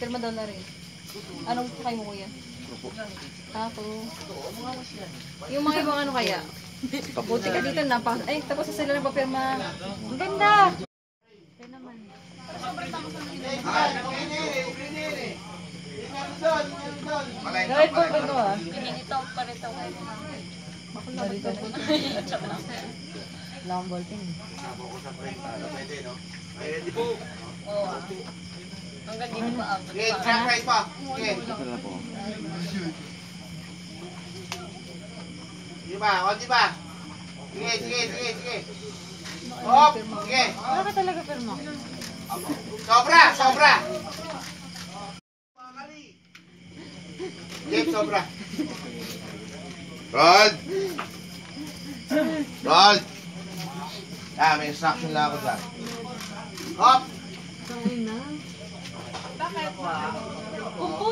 Pirma daw na rin. Anong sakay mo kuya? Tato. Yung mga ibang ano kaya? Buti ka dito na. Ay, tapos na sila nagpapirma. Ang ganda! Kaya naman. Gawin po ba ito ah? Ito pa rin ito. Dito. Wala akong ballpen. eh. Oo. Hanggang dito pa abot. Sige, check price pa. Sige. Di ba? O, di ba? Sige, sige, sige, sige. Hop, sige. Wala ka talaga pirma. Sobra, sobra. Jeep, sobra. Rod! Rod! Ah, may instruction lang ako dyan. Hop! Tangin na. 开始，我不。